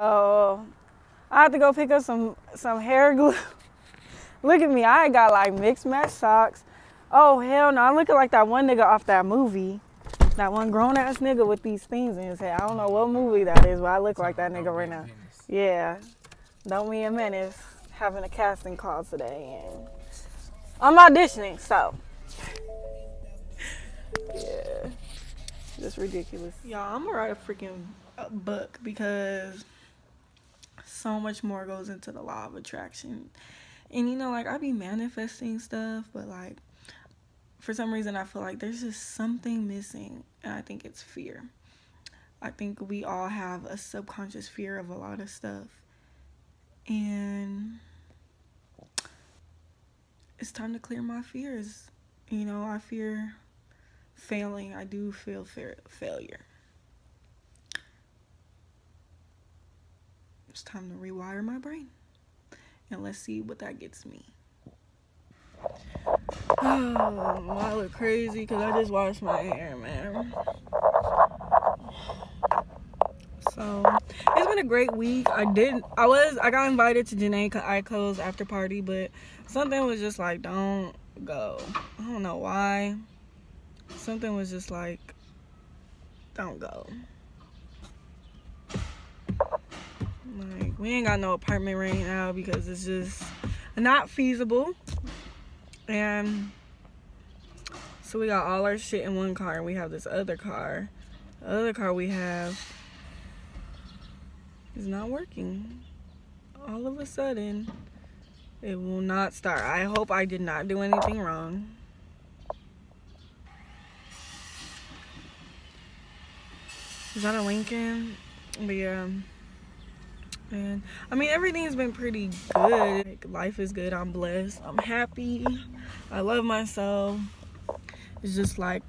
Oh, I have to go pick up some some hair glue. Look at me, I got like mixed match socks. Oh hell no, I'm looking like that one nigga off that movie. That one grown ass nigga with these things in his head. I don't know what movie that is, but I look like that nigga right now. Yeah. Don't be a menace having a casting call today and I'm auditioning, so yeah. Just ridiculous. Y'all, I'm gonna write a freaking uh, book because so much more goes into the law of attraction. And you know, like I be manifesting stuff, but like for some reason I feel like there's just something missing and I think it's fear. I think we all have a subconscious fear of a lot of stuff. And it's time to clear my fears. You know, I fear failing. I do feel fa- failure. It's time to rewire my brain. And let's see what that gets me. Oh, I look crazy because I just washed my hair, man. So it's been a great week. I did I was I got invited to Jhené Aiko's after party, but something was just like don't go. I don't know why. Something was just like don't go. Like we ain't got no apartment right now because it's just not feasible. And so we got all our shit in one car and we have this other car. The other car we have is not working. All of a sudden, it will not start. I hope I did not do anything wrong. Is that a Lincoln? But yeah. And I mean, everything's been pretty good. Like, life is good. I'm blessed. I'm happy. I love myself. It's just like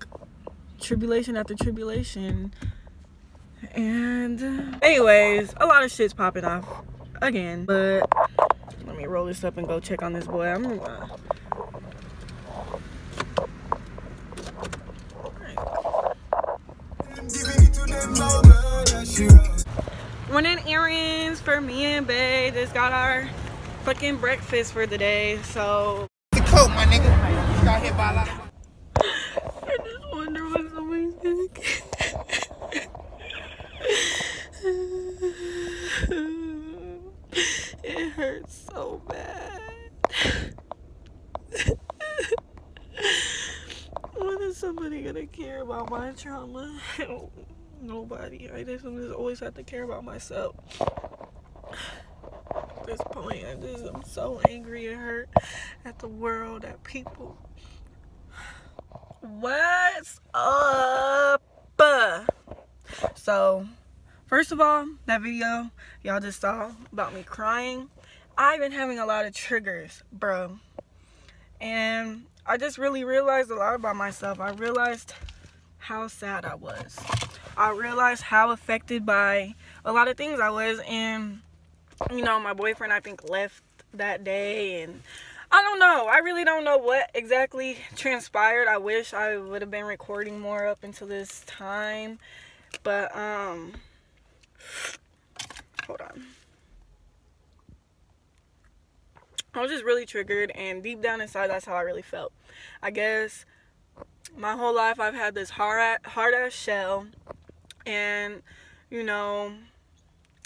tribulation after tribulation. And anyways, a lot of shit's popping off again. But let me roll this up and go check on this boy. I'm running errands for me and Bay. Just got our fucking breakfast for the day. So the coat, my nigga. Got hit by a lot I just wonder what somebody's gonna get. it hurts so bad. when is somebody gonna care about my trauma? Nobody. I just, just always have to care about myself. At this point, I just I'm so angry and hurt at the world, at people. What's up? So, first of all, that video y'all just saw about me crying. I've been having a lot of triggers, bro. And I just really realized a lot about myself. I realized how sad I was. I realized how affected by a lot of things I was. And, you know, my boyfriend, I think, left that day. And I don't know. I really don't know what exactly transpired. I wish I would have been recording more up until this time. But, um, hold on. I was just really triggered, and deep down inside, that's how I really felt. I guess my whole life I've had this hard hard ass shell, and you know,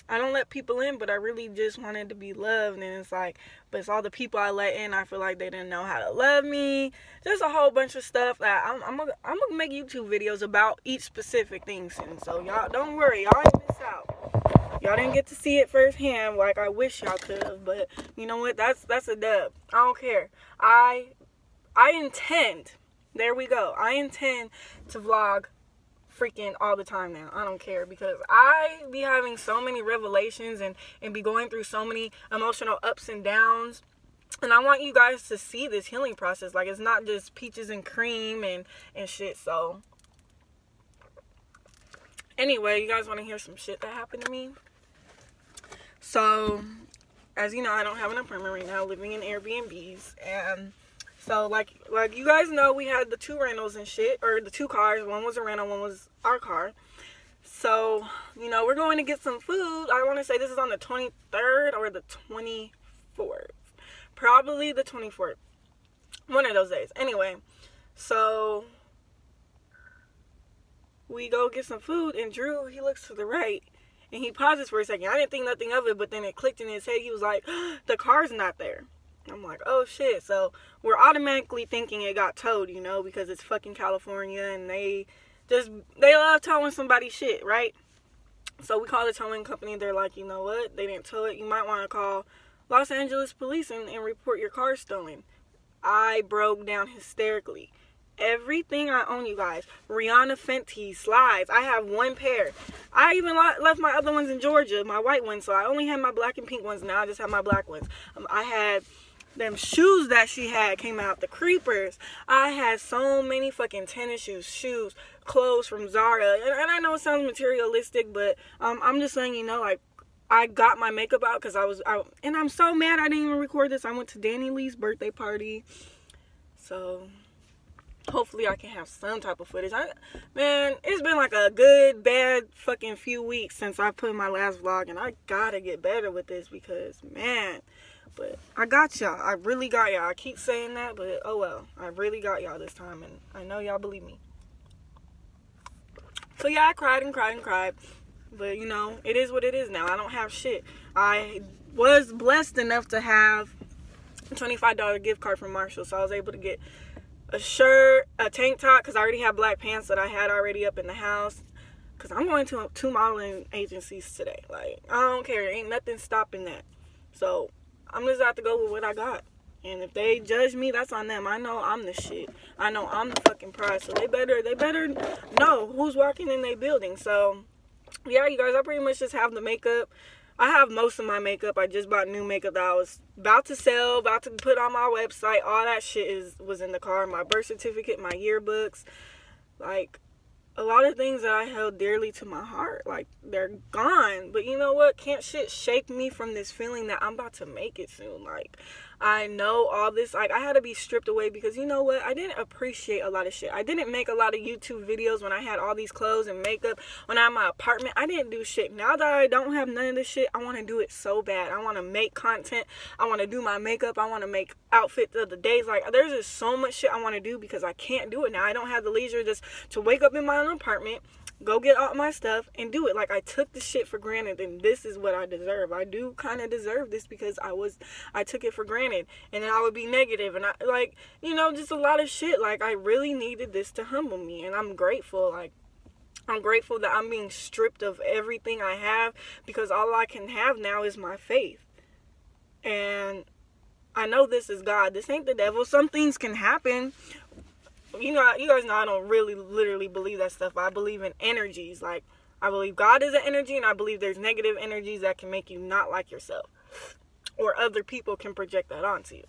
I don't let people in, but I really just wanted to be loved, and it's like, but it's all the people I let in. I feel like they didn't know how to love me. Just a whole bunch of stuff that I'm I'm gonna, I'm make YouTube videos about each specific thing and so y'all don't worry, y'all ain't miss out. Y'all didn't get to see it firsthand like I wish y'all could have, but you know what? That's that's a dub. I don't care. I I intend there we go. I intend to vlog freaking all the time now. I don't care because I be having so many revelations and and be going through so many emotional ups and downs. And I want you guys to see this healing process. Like it's not just peaches and cream and and shit. So anyway, you guys want to hear some shit that happened to me? So, as you know, I don't have an apartment right now, living in Airbnbs and so like like you guys know we had the two rentals and shit or the two cars. One was a rental, one was our car. So, you know, we're going to get some food. I want to say this is on the 23rd or the 24th. Probably the 24th. One of those days. Anyway, so we go get some food, and Drew, he looks to the right and he pauses for a second. I didn't think nothing of it, but then it clicked in his head. He was like, the car's not there. I'm like, oh shit. So we're automatically thinking it got towed, you know, because it's fucking California and they just, they love towing somebody's shit, right? So we call the towing company. They're like, you know what? They didn't tow it. You might want to call Los Angeles police and, and report your car stolen. I broke down hysterically everything I own, you guys. Rihanna Fenty slides. I have one pair. I even left my other ones in Georgia, my white ones. So I only have my black and pink ones now. I just have my black ones. Um, I had them shoes that she had came out the creepers. I had so many fucking tennis shoes shoes clothes from zara. And, and i know it sounds materialistic but um, i'm just saying you know like i got my makeup out because i was out. And i'm so mad i didn't even record this. I went to Danny Lee's birthday party. So hopefully I can have some type of footage. I, man, it's been like a good, bad fucking few weeks since I put my last vlog, and I gotta get better with this because, man, but I got y'all. I really got y'all. I keep saying that, but oh well. I really got y'all this time, and I know y'all believe me. So yeah, I cried and cried and cried. But you know, it is what it is now. I don't have shit. I was blessed enough to have a $25 gift card from Marshall, so I was able to get a shirt, a tank top, because I already have black pants that I had already up in the house. Because I'm going to two modeling agencies today. Like, I don't care. Ain't nothing stopping that. So, I'm just have to go with what I got. And if they judge me, that's on them. I know I'm the shit. I know I'm the fucking prize. So they better, they better know who's walking in their building. So, yeah, you guys, I pretty much just have the makeup. I have most of my makeup. I just bought new makeup that I was about to sell, about to put on my website. All that shit is was in the car. My birth certificate, my yearbooks, like a lot of things that I held dearly to my heart, like they're gone. But you know what? Can't shit shake me from this feeling that I'm about to make it soon. Like I know all this. Like I had to be stripped away because you know what? I didn't appreciate a lot of shit. I didn't make a lot of YouTube videos when I had all these clothes and makeup. When I had my apartment, I didn't do shit. Now that I don't have none of this shit, I want to do it so bad. I want to make content. I want to do my makeup. I want to make outfits of the days. Like there's just so much shit I want to do because I can't do it now. I don't have the leisure just to wake up in my own apartment go get all my stuff and do it like i took the shit for granted and this is what i deserve i do kind of deserve this because i was i took it for granted and then i would be negative and i like you know just a lot of shit like i really needed this to humble me and i'm grateful like I'm grateful that I'm being stripped of everything I have because all I can have now is my faith. And I know this is God. This ain't the devil. Some things can happen you know, you guys know I don't really literally believe that stuff. I believe in energies. Like I believe God is an energy, and I believe there's negative energies that can make you not like yourself, or other people can project that onto you.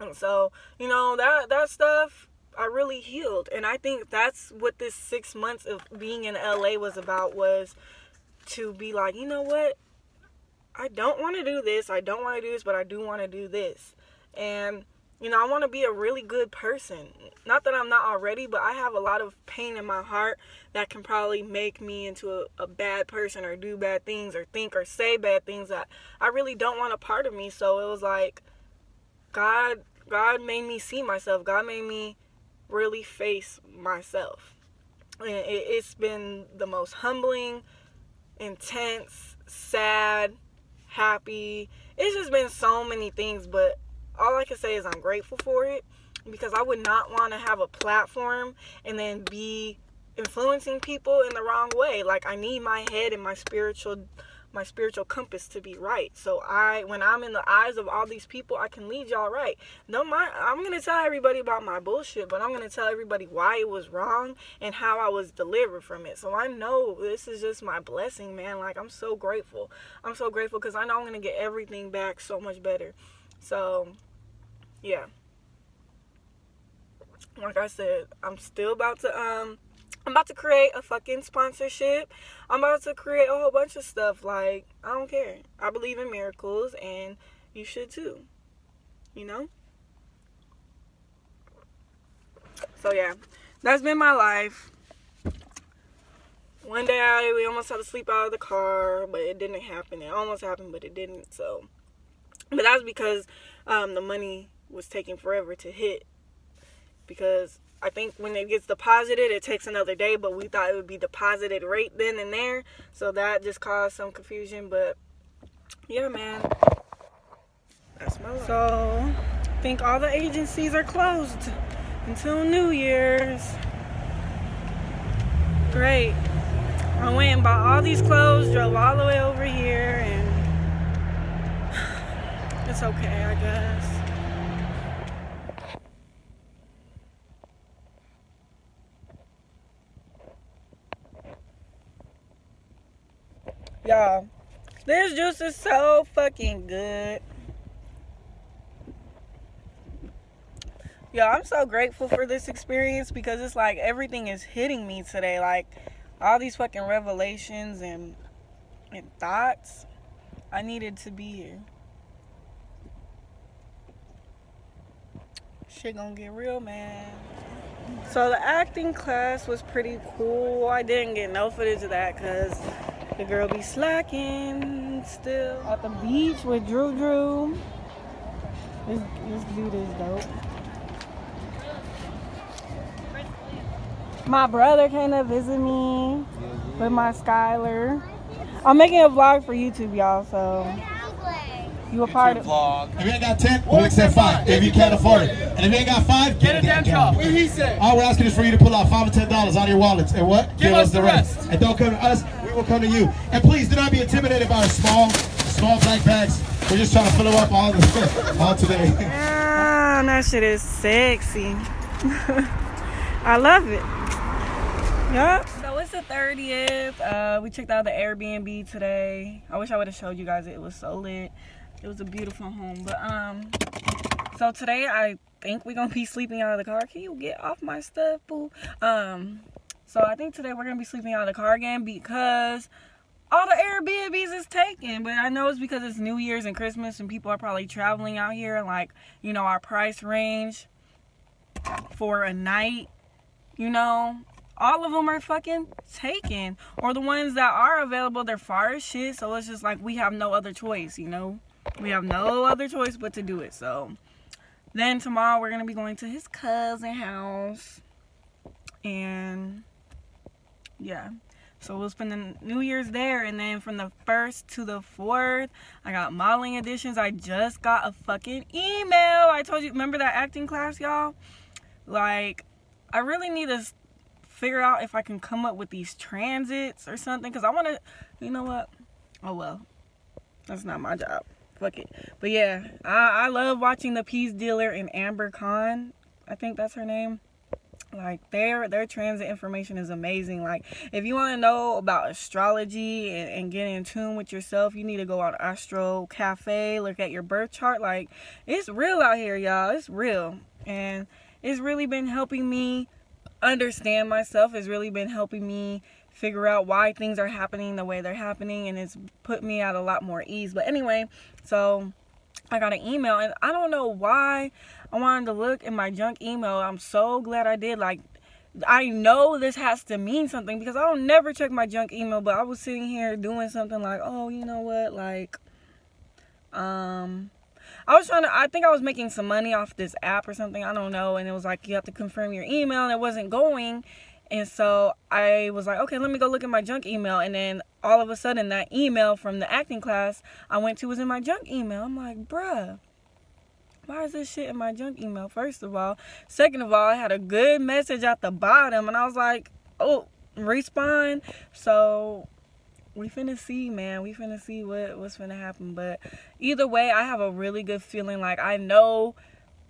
And so, you know that that stuff I really healed, and I think that's what this six months of being in LA was about was to be like, you know what, I don't want to do this, I don't want to do this, but I do want to do this, and you know, I want to be a really good person. Not that I'm not already, but I have a lot of pain in my heart that can probably make me into a, a, bad person or do bad things or think or say bad things that I really don't want a part of me. So it was like God God made me see myself. God made me really face myself. And it, it's been the most humbling, intense, sad, happy. It's just been so many things, but all I can say is I'm grateful for it because I would not want to have a platform and then be influencing people in the wrong way. Like I need my head and my spiritual my spiritual compass to be right. So I when I'm in the eyes of all these people, I can lead y'all right. No my I'm going to tell everybody about my bullshit, but I'm going to tell everybody why it was wrong and how I was delivered from it. So I know this is just my blessing, man. Like I'm so grateful. I'm so grateful cuz I know I'm going to get everything back so much better. So, yeah. Like I said, I'm still about to um I'm about to create a fucking sponsorship. I'm about to create a whole bunch of stuff like I don't care. I believe in miracles and you should too. You know? So yeah. That's been my life. one day I, we almost had to sleep out of the car, but it didn't happen. It almost happened, but it didn't. So, but that's because um, the money was taking forever to hit. Because I think when it gets deposited, it takes another day, but we thought it would be deposited right then and there. So that just caused some confusion. But yeah, man. That's my life. So, I think all the agencies are closed until New Year's. Great. I went and bought all these clothes, drove all the way over here, and it's okay, I guess. Y'all, this juice is so fucking good. Yo, I'm so grateful for this experience because it's like everything is hitting me today. Like all these fucking revelations and and thoughts. I needed to be here. Shit gonna get real, man. So the acting class was pretty cool. I didn't get no footage of that because the girl be slacking still. At the beach with Drew Drew. This, this dude is dope. My brother came to visit me with my Skylar. I'm making a vlog for YouTube, y'all, so you a part of vlog. If you ain't got 10, we'll accept 5 if you can't afford it. And if you ain't got 5, Get a damn job. What he said. All we're asking is for you to pull out 5 or $10 out of your wallets. And what? Give us the rest. And don't come to us, we will come to you. And please do not be intimidated by our small, small black bags. We're just trying to fill them up all, the, all today. Ah, that shit is sexy. I love it. Yup. So it's the 30th. Uh, we checked out the Airbnb today. I wish I would have showed you guys it. It was so lit. It was a beautiful home. But um, so today I think we're gonna be sleeping out of the car. Can you get off my stuff, boo? Um, so I think today we're gonna be sleeping out of the car again because all the Airbnbs is taken. But I know it's because it's New Year's and Christmas and people are probably traveling out here. And like, you know, our price range for a night, you know, all of them are fucking taken. Or the ones that are available, they're far as shit. So it's just like we have no other choice, you know? We have no other choice but to do it. So then tomorrow we're gonna be going to his cousin house. And yeah. So we'll spend the New Year's there, and then from the first to the fourth, I got modeling editions. I just got a fucking email. I told you, remember that acting class, y'all? Like, I really need to figure out if I can come up with these transits or something, because I want to, you know what? Oh well, that's not my job. Fuck it. But yeah, I, I love watching the Peace Dealer and Amber Khan. I think that's her name like their their transit information is amazing. Like if you want to know about astrology and, and get in tune with yourself you need to go on astro cafe look at your birth chart. Like it's real out here y'all. It's real. And it's really been helping me understand myself. It's really been helping me figure out why things are happening the way they're happening and it's put me at a lot more ease. But anyway so I got an email and I don't know why I wanted to look in my junk email. I'm so glad I did. Like, I know this has to mean something because I don't never check my junk email, but I was sitting here doing something like, oh, you know what? Like, um, I was trying to, I think I was making some money off this app or something. I don't know. And it was like, you have to confirm your email and it wasn't going. And so I was like, okay, let me go look at my junk email. And then all of a sudden, that email from the acting class I went to was in my junk email. I'm like, bruh why is this shit in my junk email? First of all. Second of all, I had a good message at the bottom and I was like, oh, respond. So we finna see, man. We finna see what, what's finna happen. But either way, I have a really good feeling. Like I know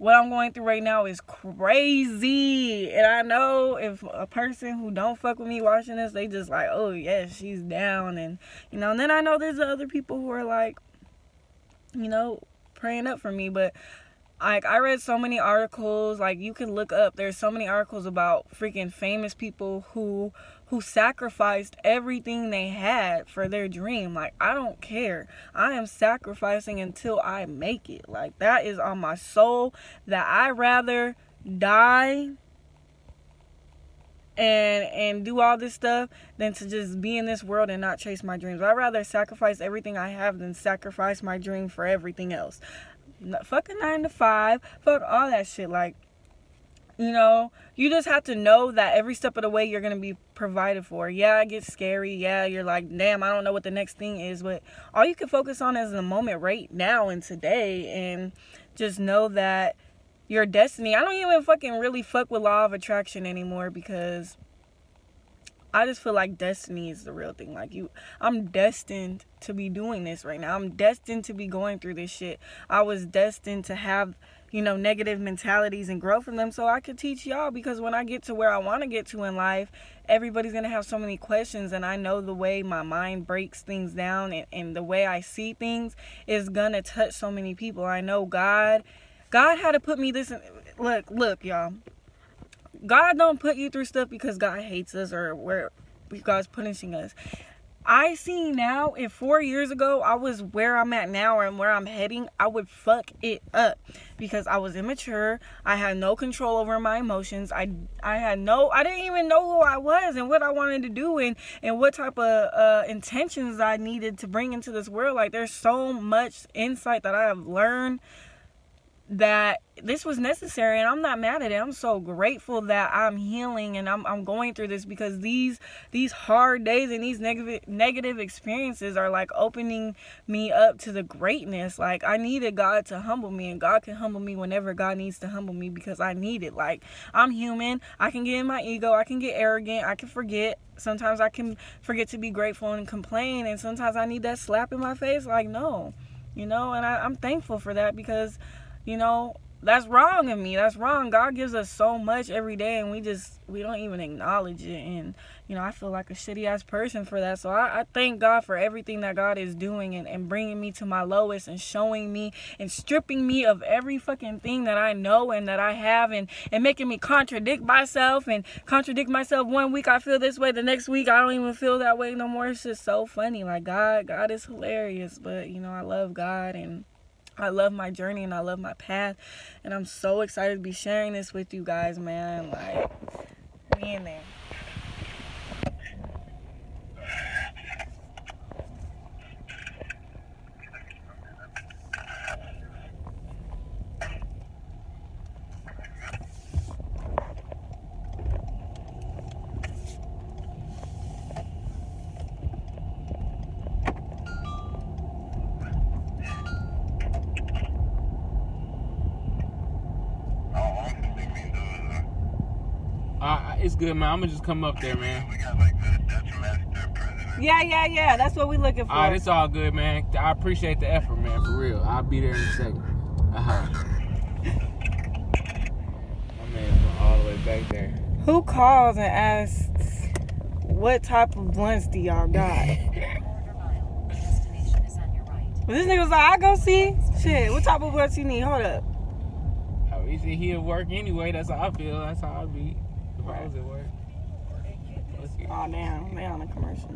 what I'm going through right now is crazy. And I know if a person who don't fuck with me watching this, they just like, oh yeah, she's down and you know, and then I know there's other people who are like, you know, praying up for me. But like I read so many articles like you can look up there's so many articles about freaking famous people who who sacrificed everything they had for their dream like I don't care I am sacrificing until I make it like that is on my soul that I rather die and and do all this stuff than to just be in this world and not chase my dreams. I'd rather sacrifice everything I have than sacrifice my dream for everything else. Fuck a nine to five. Fuck all that shit. Like, you know, you just have to know that every step of the way you're gonna be provided for. Yeah, it gets scary. Yeah, you're like, damn, I don't know what the next thing is. But all you can focus on is the moment right now and today, and just know that your destiny. I don't even fucking really fuck with law of attraction anymore because I just feel like destiny is the real thing. Like you I'm destined to be doing this right now. I'm destined to be going through this shit. I was destined to have, you know, negative mentalities and grow from them so I could teach y'all because when I get to where I want to get to in life, everybody's going to have so many questions and I know the way my mind breaks things down and, and the way I see things is going to touch so many people. I know God God had to put me this in, look, look, y'all. God don't put you through stuff because God hates us or where God's punishing us. I see now if four years ago I was where I'm at now and where I'm heading, I would fuck it up because I was immature. I had no control over my emotions. I I had no I didn't even know who I was and what I wanted to do and and what type of uh, intentions I needed to bring into this world. Like there's so much insight that I have learned that this was necessary and I'm not mad at it. I'm so grateful that I'm healing and I'm I'm going through this because these these hard days and these negative negative experiences are like opening me up to the greatness. Like I needed God to humble me and God can humble me whenever God needs to humble me because I need it. Like I'm human. I can get in my ego. I can get arrogant. I can forget. Sometimes I can forget to be grateful and complain and sometimes I need that slap in my face like no. You know, and I, I'm thankful for that because you know that's wrong of me. That's wrong. God gives us so much every day and we just we don't even acknowledge it. And you know i feel like a shitty ass person for that. So i, I thank god for everything that god is doing and, and bringing me to my lowest and showing me and stripping me of every fucking thing that i know and that i have and and making me contradict myself and contradict myself one week i feel this way. The next week i don't even feel that way no more. It's just so funny. Like god god is hilarious. But you know i love god and I love my journey and I love my path. And I'm so excited to be sharing this with you guys, man. Like, be in there. Uh, it's good, man. I'm gonna just come up there, man. Yeah, yeah, yeah. That's what we're looking for. All right, it's all good, man. I appreciate the effort, man. For real. I'll be there in a second. Uh huh. My man's going all the way back there. Who calls and asks what type of blunts do y'all got? But this nigga was like, I go see. Shit, what type of blunts you need? Hold up. Oh, he said he'll work anyway. That's how I feel. That's how I be. If I was at work. Let's get it. Oh damn, they on a commercial.